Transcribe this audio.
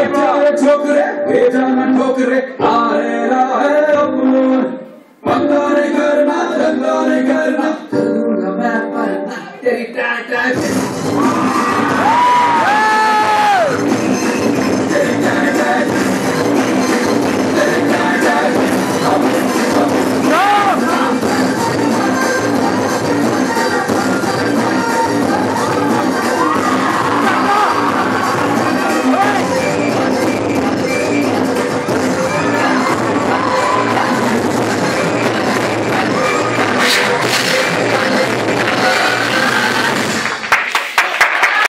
Hey, brother, talk to me. Hey, brother, talk to me. die, die, die.